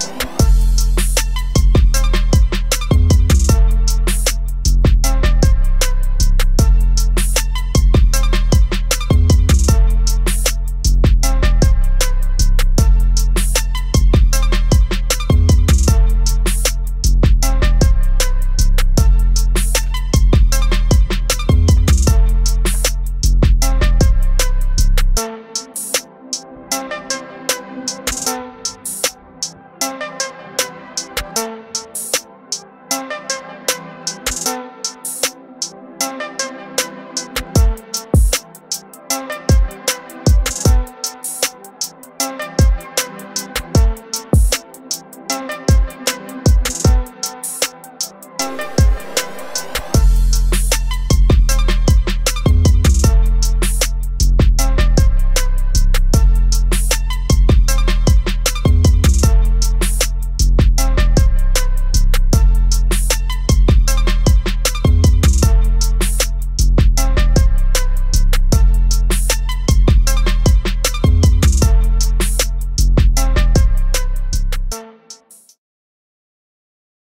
Okay.